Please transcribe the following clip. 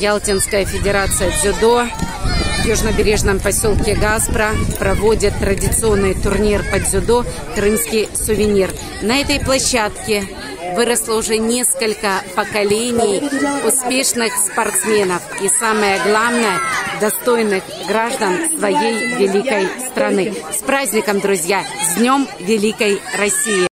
Ялтинская федерация дзюдо в южнобережном поселке Гаспро проводит традиционный турнир по дзюдо «Крымский сувенир». На этой площадке выросло уже несколько поколений успешных спортсменов и, самое главное, достойных граждан своей великой страны. С праздником, друзья! С Днем Великой России!